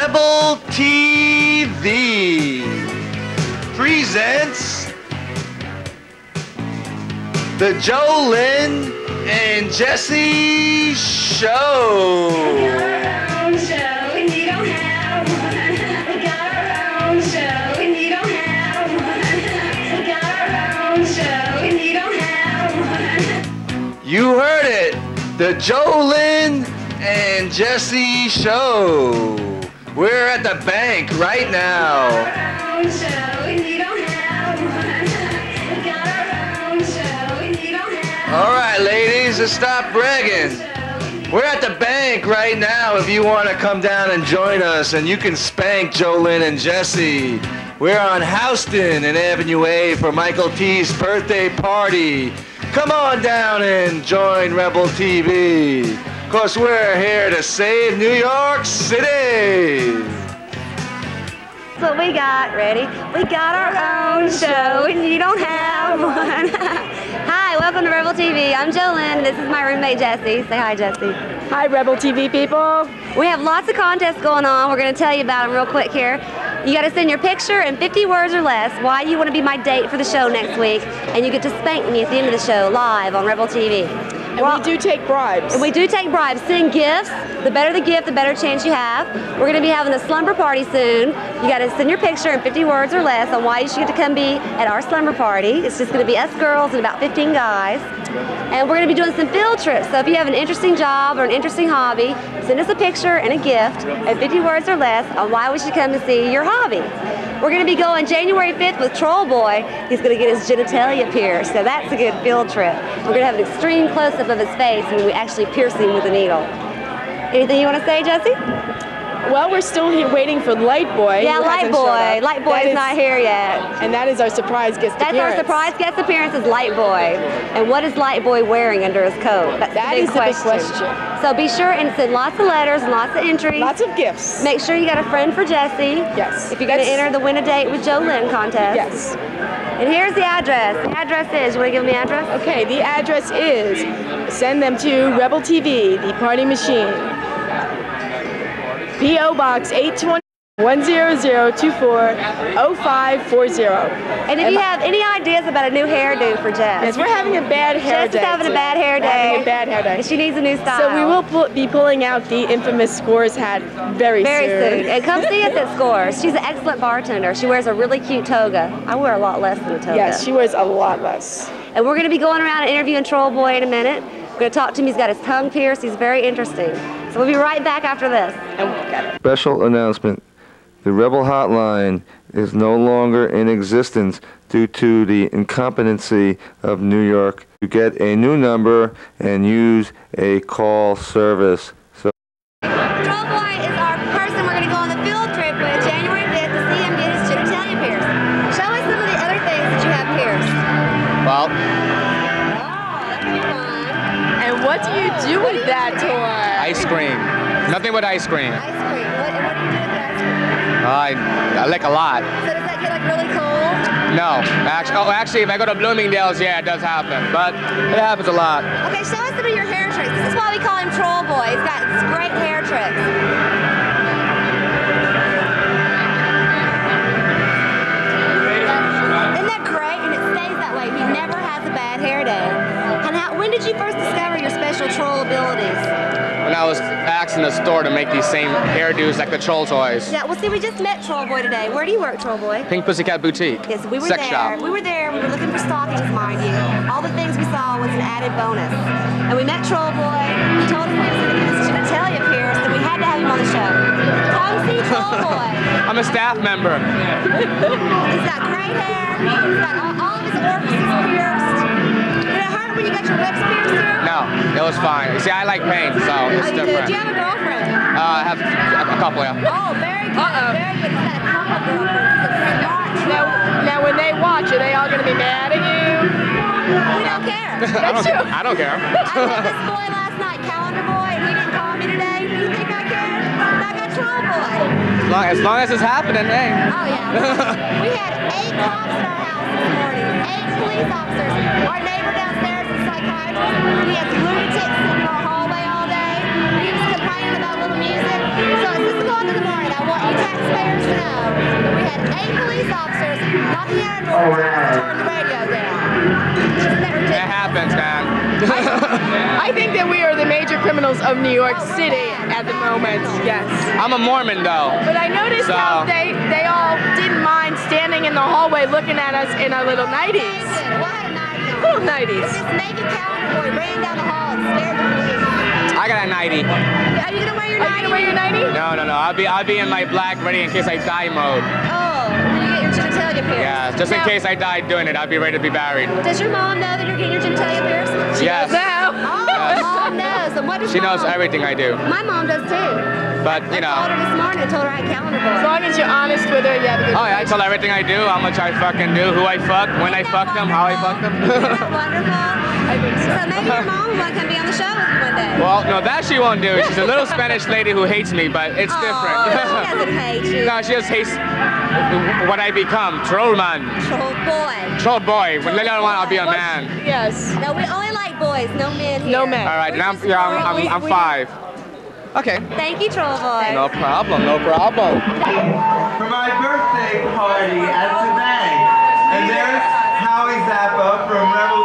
Rebel TV presents the Jo-Lynn and Jessie Show. you heard it, the Jo-Lynn and Jessie Show. We're at the bank right now. Our own show and you don't have one. We got our own show and you don't have All right, ladies, let's stop bragging. We're at the bank right now if you want to come down and join us, and you can spank Jo-Lynn and Jessie. We're on Houston and Avenue A for Michael T's birthday party. Come on down and join Rebel TV. Of course, we're here to save New York City. So we got. Ready? We got our own show, and you don't have one. hi, welcome to Rebel TV. I'm Jo-Lynn. This is my roommate Jessie. Say hi, Jessie. Hi, Rebel TV people. We have lots of contests going on. We're going to tell you about them real quick here. You got to send your picture in 50 words or less why you want to be my date for the show next week, and you get to spank me at the end of the show live on Rebel TV. And we do take bribes. And we do take bribes. Send gifts. The better the gift, the better chance you have. We're going to be having a slumber party soon. You got to send your picture in 50 words or less on why you should get to come be at our slumber party. It's just going to be us girls and about 15 guys. And we're going to be doing some field trips. So if you have an interesting job or an interesting hobby, send us a picture and a gift in 50 words or less on why we should come to see your hobby. We're going to be going January 5th with Troll Boy. He's going to get his genitalia pierced, so that's a good field trip. We're going to have an extreme close-up of his face when we actually pierce him with a needle. Anything you want to say, Jessie? Well, we're still here waiting for Light Boy. Yeah, Light Boy. Light Boy is not here yet. And that is our surprise guest That's appearance. our surprise guest appearance is Light Boy. And what is Light Boy wearing under his coat? That's That the big is the big question. question. So be sure and send lots of letters and lots of entries. Lots of gifts. Make sure you got a friend for Jessie. Yes. If you're going to enter the Win a Date with Jo-Lynn contest. Yes. And here's the address. The address is, you want to give them the address? Okay, the address is send them to Rebel TV, the party machine. P.O. Box 820 10024 0540. And if you have any ideas about a new hairdo for Jess, Yes, we're having a bad hair Jess day. is having a bad hair We're Having day. a bad hair day. she needs a new style. So we will pull, be pulling out the infamous Scores hat very, Very soon. soon. And come see us at Scores. She's an excellent bartender. She wears a really cute toga. I wear a lot less than a toga. Yes, she wears a lot less. And we're going to be going around and interviewing Troll Boy in a minute. We're going to talk to him. He's got his tongue pierced. He's very interesting. So we'll be right back after this. Special announcement. The Rebel Hotline is no longer in existence due to the incompetency of New York to get a new number and use a call service. Do with that toy? ice cream. Nothing but ice cream. Ice cream. What, what do you do with the ice cream? I, I lick a lot. So does that get like really cold? No, actually, oh, actually, if I go to Bloomingdale's, yeah, it does happen. But it happens a lot. Okay, show us some of your hair tricks. This is why we call him Troll Boy. He's got great hair tricks. Troll abilities? When I was asked in the store to make these same hairdos like the troll toys. Yeah, well, see, we just met Troll Boy today. Where do you work, Troll Boy? Pink Pussycat Boutique. Yes, we were Sex there. shop. We were there. We were looking for stockings, mind you. All the things we saw was an added bonus. And we met Troll Boy. He told us he was going to get his genitalia pierced, and we had to have him on the show. Come see Troll Boy. I'm a staff member. He's got great hair. He's got all, all of his orifices pierced. You got your lips pierced through? No, it was fine. See, I like pain, so it's Oh, different. Do you have a girlfriend? Uh, I have a, a couple, yeah. Oh, very good. Very good. He's got a couple girlfriends. He's a smart Now, now, when they watch, are they all going to be mad at you? We don't care. I don't, true. I don't care. I met this boy last night, Calendar Boy, and he didn't call me today. Do you think I care? I got Troll Boy. as, long, as long as it's happening, hey. Oh yeah. we had eight cops We had lunatics in our hallway all day. He was complaining about little music. So 6 o'clock in the morning, I want you taxpayers to know we had eight police officers knocking oh, turn the radio down. It happens, man. I think that we are the major criminals of New York oh, City at the moment, yes. I'm a Mormon, though. But I noticed so. how they, they all didn't mind standing in the hallway looking at us in our little nighties. What a. Little nighties. This naked calendar boy ran down the hall and scared the police. I got a 90. Are you gonna wear your Are you gonna wear your nightie? No, no, no. I'll be I'll be in my black ready in case I die mode. Oh, when you get your genitalia pierced. Yeah, just in case I die doing it, I'll be ready to be buried. Does your mom know that you're getting your genitalia pierced? Yes. Now. Mom knows. And what does She knows mom? everything I do. My mom does too. But you I you called her know. this morning and told her I had calendar. As long as you're honest with her, you have a good Oh yeah, I tell her everything I do, how much I fucking do, who I fuck, when I fuck them, how I fuck them. Isn't that wonderful? I think so. So maybe your mom will come be on the show with you one day. well, no, that she won't do. She's a little Spanish lady who hates me, but it's Oh, she different. doesn't hate you. no, she just hates what I become. Troll man. Troll boy. Troll boy. When later on I'll be a man. Yes. No, we only like boys, no men here. No men. All right, We're I'm, yeah, I'm. I'm, I'm We- five. Okay. Thank you, troll boy. No problem, no problem. for my birthday party at the bank. And there's Howie Zappa from Rebel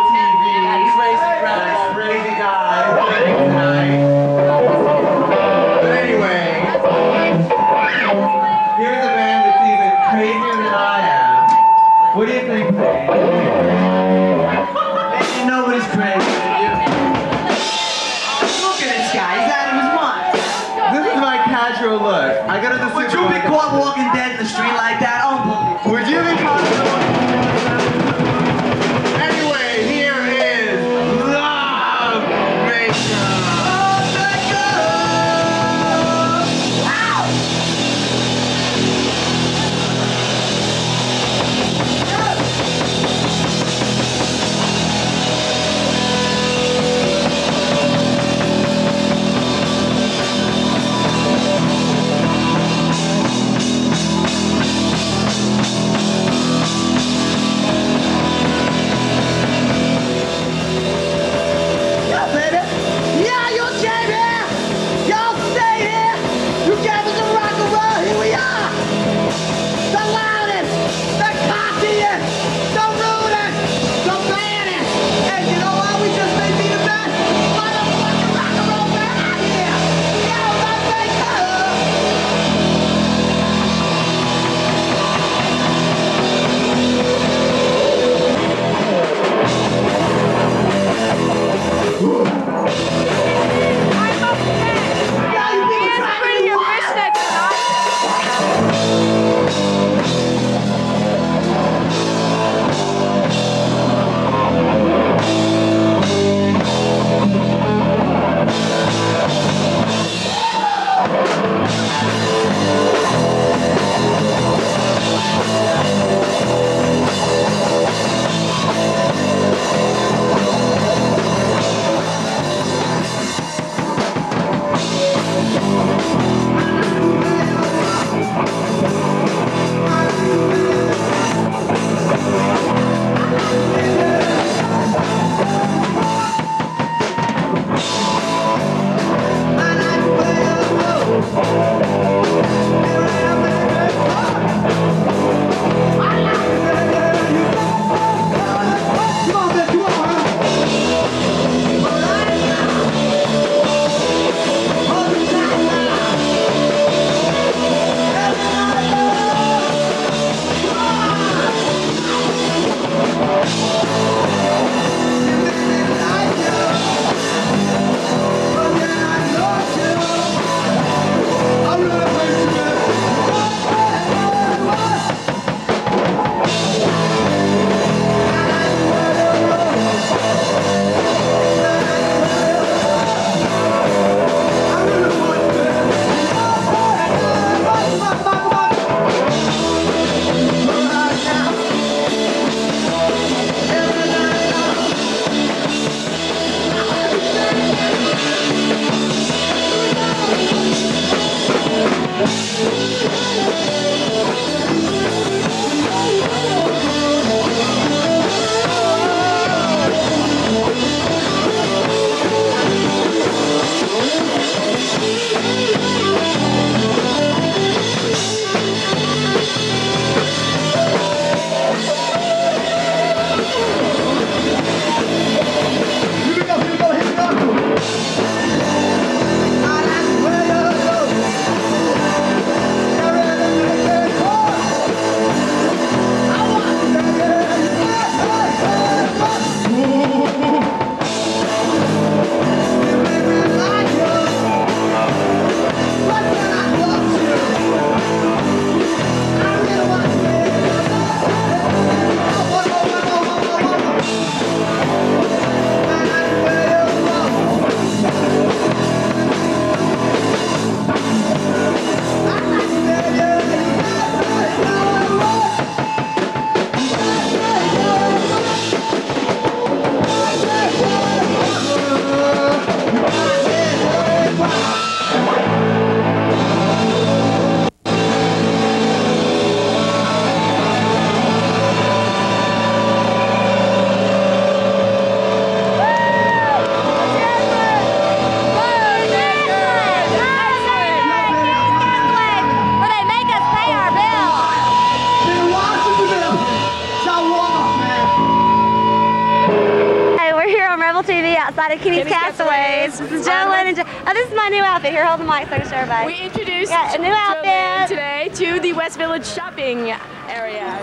the Kenny's Kenny's Castaways. Castaways. This is Joe Lynn and Jo- Oh, this is my new outfit. Here, hold the mic so I can show everybody. We introduced Got a new outfit. today to the West Village shopping area.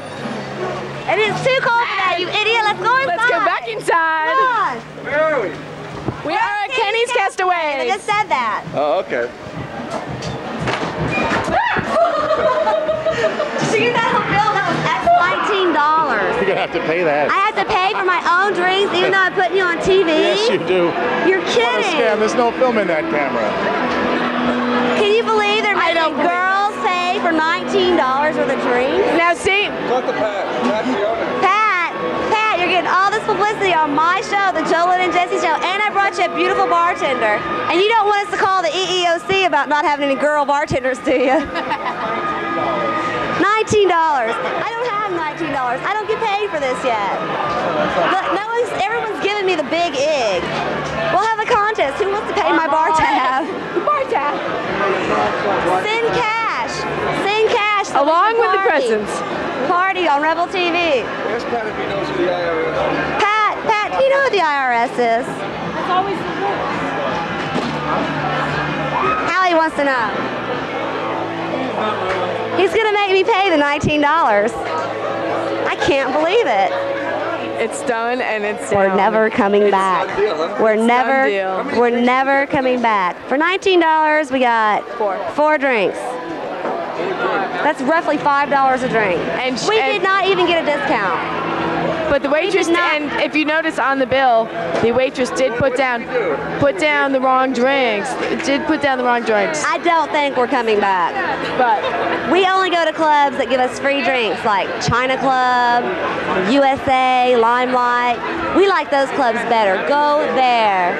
And It is too cold for that, you idiot. Let's go inside. Let's go back inside. Come on. Where are we? We are at Kenny's I Castaways. just said that. Oh, okay. Did you get that whole bill? That was X $19. You're gonna have to pay that. I had to pay for my own drinks even though I'm putting you on TV. Yes, you do. You're kidding. What a scam. kidding. There's no film in that camera. Can you believe they're I making don't believe girls pay for $19 worth of drinks? Now see, Talk to Pat. Pat's the owner. Pat, Pat, you're getting all this publicity on my show, the Jo-Lynn and Jessie show, and I brought you a beautiful bartender. And you don't want us to call the E EEOC about not having any girl bartenders, do you? $19. I don't have $19. I don't get paid for this yet. Look, no one's, everyone's giving me the big egg. We'll have a contest. Who wants to pay my bar tab? bar tab. Send cash. Send cash. so Along with the presents. Party on Rebel TV. Ask Pat if he knows who the IRS is. Pat, Pat, do you know who the IRS is? It's always Hallie wants to know. He's gonna make me pay the $19. I can't believe it. It's done and it's We're down. never coming back. done deal, huh? We're never, deal. we're never coming back. For $19, we got Four. four drinks. That's roughly $5 a drink. And sh- we and- did not even get a discount. But the waitress, and if you notice on the bill, the waitress did put down, put down the wrong drinks. Did put down the wrong drinks. I don't think we're coming back. But We only go to clubs that give us free drinks, like China Club, USA, Limelight. We like those clubs better. Go there.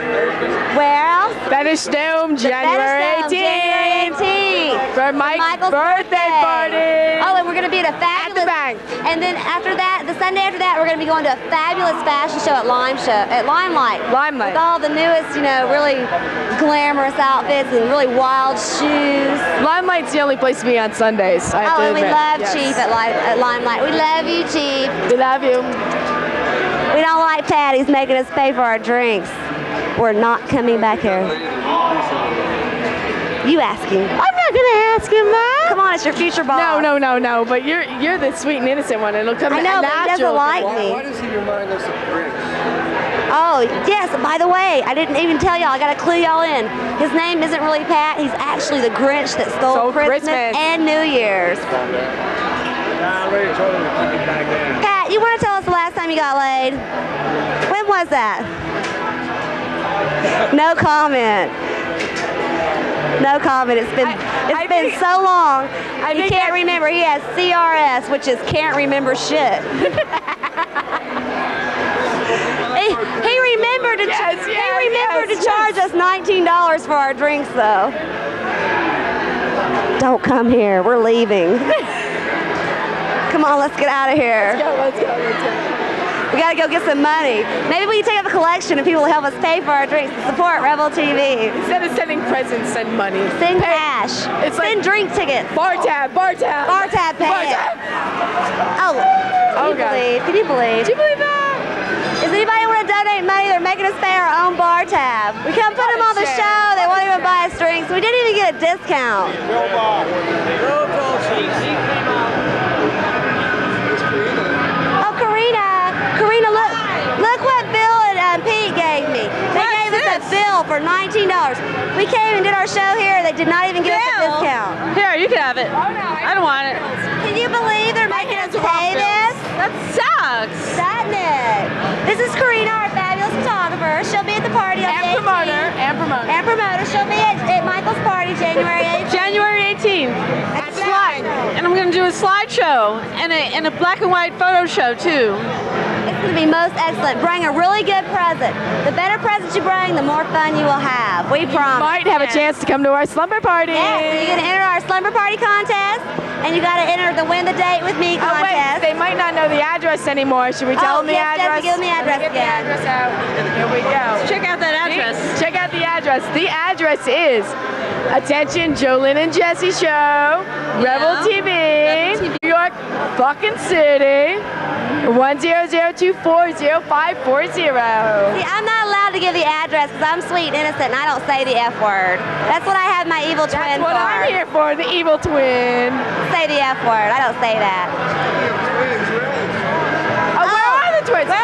Where else? Fetish Dome, January Fetish Dome, January 18th. 18th. For Mike's Michael's birthday party. Oh, and we're going to be at a fabulous. Bank. And then after that, the Sunday after that, we're going to be going to a fabulous fashion show at Lime Show at Limelight. Limelight. With all the newest, you know, really glamorous outfits and really wild shoes. Limelight's the only place to be on Sundays. I have Oh, to and we love Yes. Chief at, Lime, at Limelight. We love you, Chief. We love you. We don't like Patty's making us pay for our drinks. We're not coming back here. You asking. I'm not gonna ask him that. Come on, it's your future boss. No, no, no, no. But you're you're the sweet and innocent one. It'll come I know, but he natural. doesn't like Why, me. why does he remind us of drinks? Oh, yes, by the way, I didn't even tell y'all. I got to clue y'all in. His name isn't really Pat. He's actually the Grinch that stole, Stole Christmas, Christmas. and New Year's. Nah, I already told him to keep it back then. Pat, you want to tell us the last time you got laid? When was that? No comment. No comment. It's been I- it's I been think- so long. I he can't remember. He has CRS, which is can't remember shit. he, he remembered to Yes, he remembered yes, to charge us nineteen dollars for our drinks though. Don't come here. We're leaving. Come on, let's get out of here. Go, let's go, let's go. We gotta go get some money. Maybe we can take up a collection and people will help us pay for our drinks to support Rebel TV. Instead of sending presents, send money. Send Pay- cash. It's like- Send drink tickets. Bar tab, bar tab. Bar tab pay Bar tab. Oh, Oh, can you God. believe? Can you believe? Do you believe that? Does anybody want to donate money? They're making us pay our own bar tab. We come put them on the show. They won't even buy us drinks. We didn't even get a discount. Oh, Karina. Karina, look. Look what Bill and uh, Pete gave me. They What's gave us a this? Bill for $19. We came and did our show here. They did not even give us a discount. Here, you can have it. Oh, I don't want it. Can you believe they're making us pay this? That sucks. Doesn't it? This is Karina, our fabulous photographer. She'll be at the party on And the 18th. promoter, and promoter. And promoter. She'll be at, at Michael's party January 18th. January 18th. That's Slide. right. And I'm going to do a slideshow and a, and a black and white photo show, too. Most excellent. Bring a really good present. The better present you bring, the more fun you will have. We promise. You might have a chance to come to our slumber party. Yes, so you're going to enter our slumber party contest, and you got to enter the win the date with me contest. Oh, wait, contest. they might not know the address anymore. Should we oh, tell Oh, them the yes, address? Jessie, give them the address Get the address out. Here we go. Check out that address. Check out the address. The address is Attention Jo-Lynn and Jessie Show, Rebel TV, Rebel TV. New York fucking City. 100240540. See, I'm not allowed to give the address because I'm sweet and innocent and I don't say the F word. That's what I have my evil twin That's what for. I'm here for, the evil twin. Say the F word. I don't say that. Oh, where are the twins? Oh,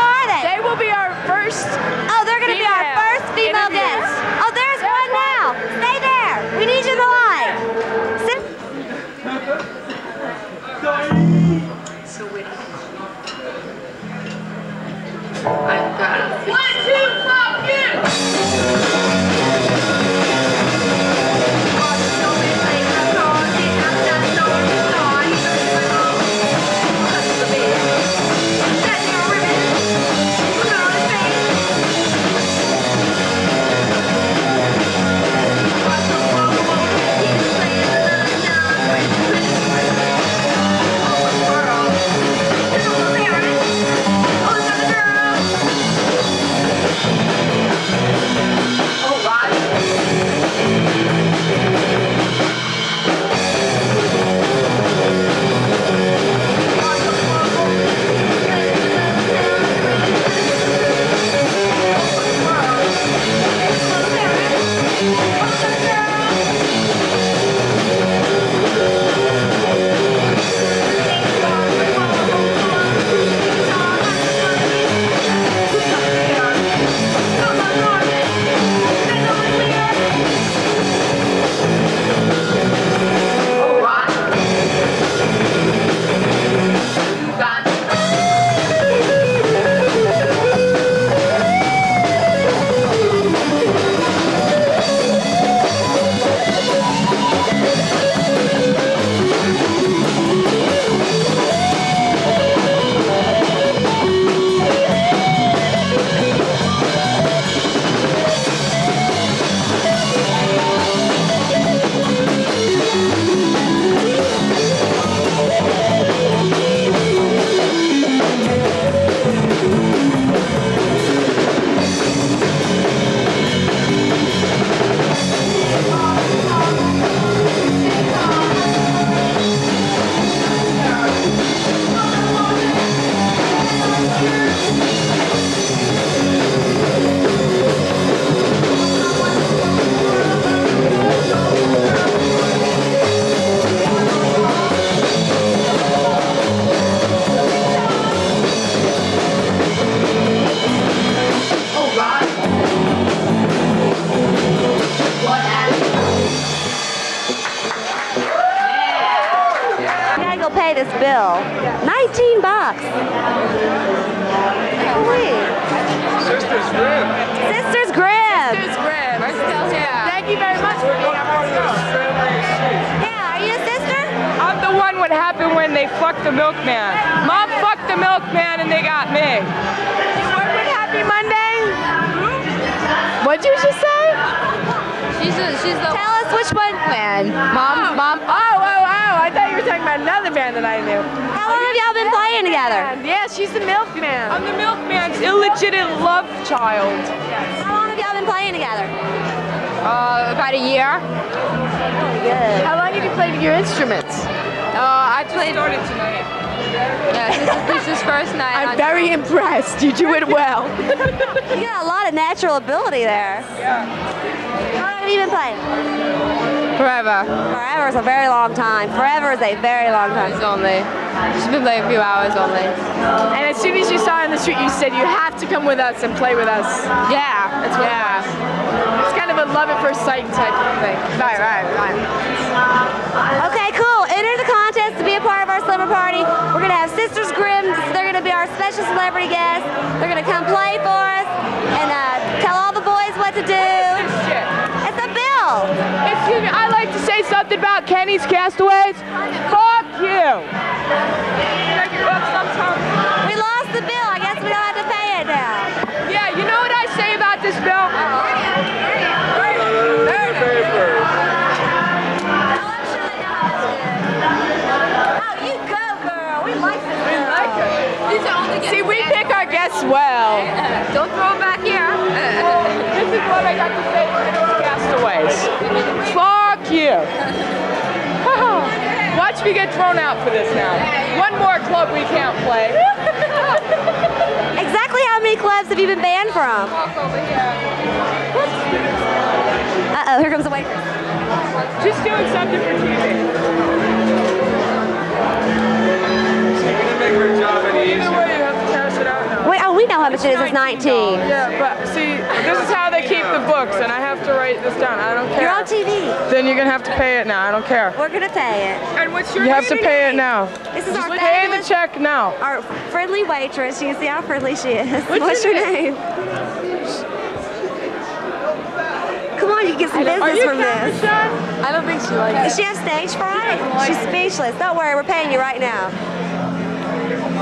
Thank you very much for being our first girl. Yeah, are you a sister? I'm the one what happened when they fucked the milkman. Mom fucked the milkman and they got me. You work with Happy Monday? What'd you just say? She's a, she's the Tell us which one. man. Mom, oh. mom. Oh, oh, oh! I thought you were talking about another band that I knew. How long have y'all been playing together? Yeah, she's the milkman. I'm the milkman's illegitimate love child. Yes. How long have y'all been playing together? Uh, about a year. Good. How long have you played your instruments? Uh, I played. Started tonight. Yeah, this is, this is first night. I'm on- very impressed. You do it well. You got a lot of natural ability there. Yeah. How long have you been playing? forever. Forever is a very long time. Forever is a very long time. Hours only. She's been playing a few hours only. and as soon as you saw her in the street, you said you have to come with us and play with us. Yeah, that's what Yeah. It's kind of a love at first sight type of thing. Right, right, right. Okay, cool. Enter the contest to be a part of our slumber party. We're gonna have Sisters Grimm. They're gonna be our special celebrity guests. They're gonna come play for us and uh, tell all the boys what to do. Shit. It's a bill. Excuse me, I like to say something about Kenny's Castaways. Fuck you. About this bill? Oh, you go, girl. We like this bill. See, we pick our guests well. Don't throw it back here. This is what I got to say to Kenny's Castaways. Fuck you. Watch me get thrown out for this now. One more club we can't play. how many clubs have you been banned from? Uh oh, here comes the waitress. Just doing something for TV. Either way, you have to cash it out now. Wait, oh, we know how much it is. It's 19. Yeah, but see, this is how they keep the books, and I have to write this down. I don't care. You're on TV. Then you're gonna have to pay it now. I don't care. We're gonna pay it. And what's your name? You have to pay it now. This is Just our pay the check now. Our friendly waitress. You can see how friendly she is. What's your your name? Come on, you can get some Are business you from camera this. shy? I don't think she likes Does she have stage fright? She's speechless. Don't worry, we're paying you right now.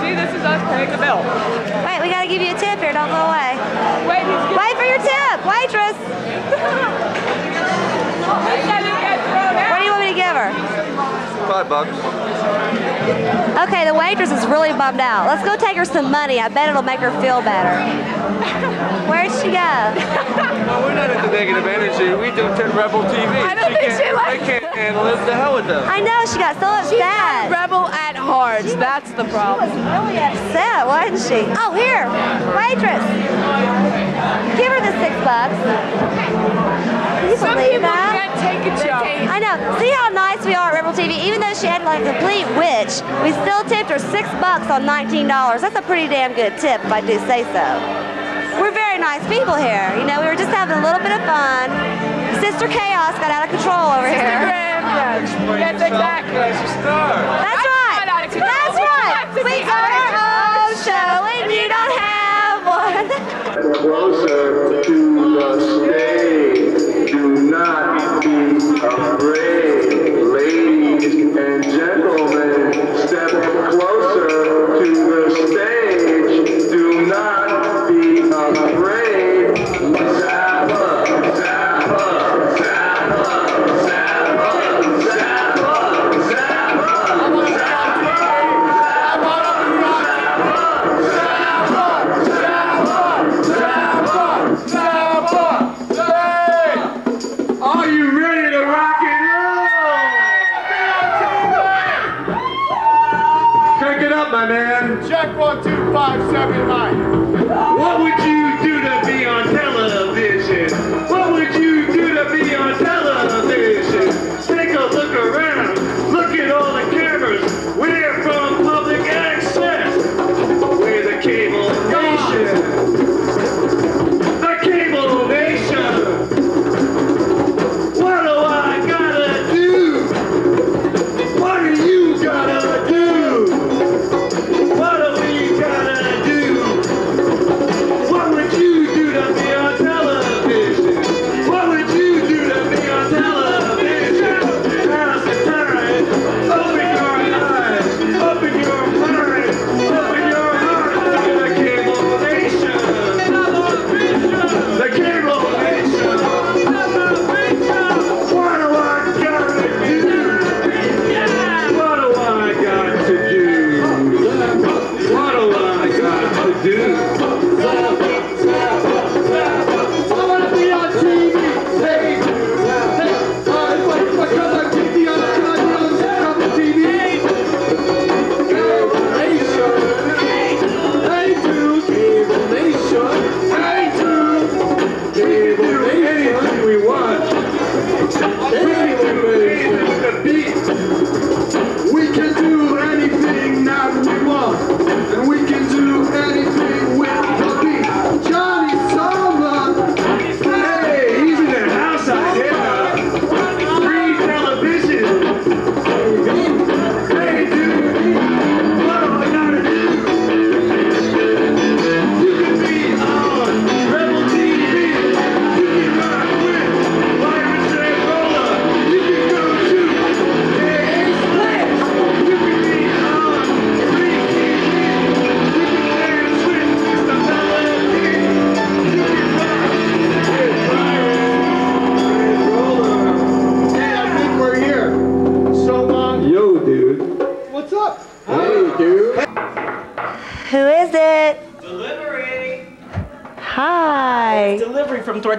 See, this is us paying the bill. Wait, we gotta give you a tip here. Don't go away. Wait, for your tip, waitress. What do you want me to give her? Five bucks. Okay, the waitress is really bummed out. Let's go take her some money. I bet it'll make her feel better. Where'd she go? No, we're not into negative energy. We do 10 Rebel TV. I don't think she can't, likes They can't handle it. The hell with them. I know she got so upset. Rebel at heart. That's the problem. She was really upset, wasn't she? Oh, here, waitress. Give her the six bucks. Can you Some believe that? can't take a joke. I know. See how nice we are at Rebel TV? Even though she had like a complete witch, we still tipped her six bucks on $19. That's a pretty damn good tip, if I do say so. We're very nice people here. You know, we were just having a little bit of fun. Sister Chaos got out of control over here. Yes, yes, exactly.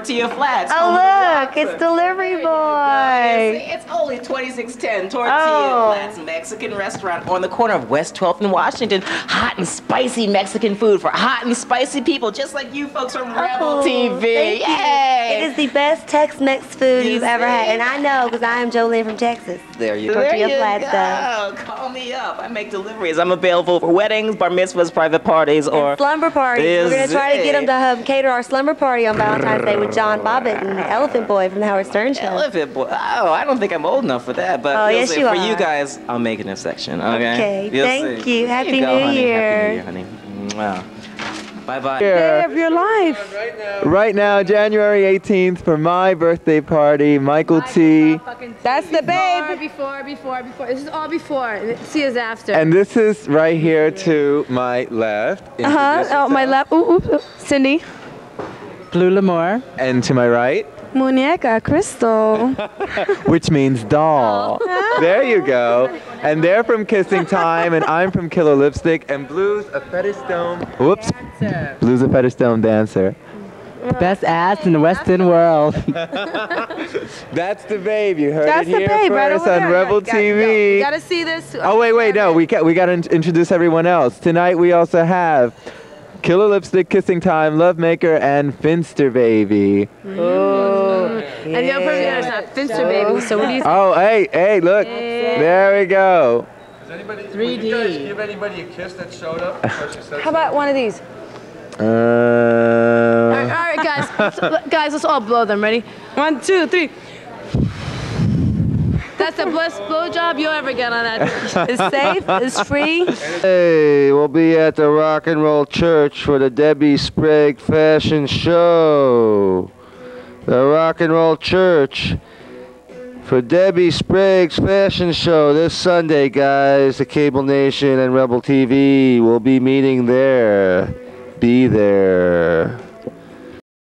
Tortilla Flats. Oh, oh look, it's delivery boy. It's only 2610 Tortilla Oh. Mexican restaurant on the corner of West 12th and Washington. Hot and spicy Mexican food for hot and spicy people, just like you folks from Rebel Oh, TV. Yay! It is the best Tex-Mex food You you've ever had, and I know because I am Jolene from Texas. There you there you go. Call me up. I make deliveries. I'm available for weddings, bar mitzvahs, private parties, or Slumber party. We're gonna try to get them to um, cater our slumber party on Valentine's Day with John Bobbitt and the Elephant Boy from the Howard Stern Show. Elephant boy. Oh, I don't think I'm old enough for that. But Oh, yes, you for are. you guys, I'll make an exception. Okay. Okay, You'll thank see. you. There Happy go, New honey. Year. Happy New Year, honey. Mwah. Bye bye. Day of your life. Right now, January 18th, for my birthday party, Michael T. That's the babe. Before, before, before. This is all before. See us after. And this is right here to my left. Uh huh. Oh, my left. Ooh, ooh, ooh. Cindy. Blue Lamore. And to my right, Muñeca Crystal. which means doll. Oh. there you go. And they're from Kissing Time, and I'm from Killer Lipstick, and Blue's a fetish dome. Whoops. Blue's a fetish dome dancer. Best ass in the Western world. That's the babe. You heard That's it the here babe right first over on there. Rebel You gotta- TV. You gotta see this. Oh wait, wait, no, we got we got to introduce everyone else. Tonight we also have Killer Lipstick, Kissing Time, Lovemaker, and Finster Baby. Oh, And the other person is not Finster baby. So what do you think? Oh, hey, hey, look, there we go. Does anybody, 3D. you guys give anybody a kiss that showed up? said How about one of these? Uh, All right, all right guys. Let's- guys, let's all blow them. Ready? One, two, three. That's the best blowjob you'll ever get on that. It's safe. It's free. Hey, we'll be at the Rock and Roll Church for the Debbie Sprague Fashion Show. The Rock and Roll Church for Debbie Sprague's Fashion Show this Sunday, guys. The Cable Nation and Rebel TV will be meeting there. Be there.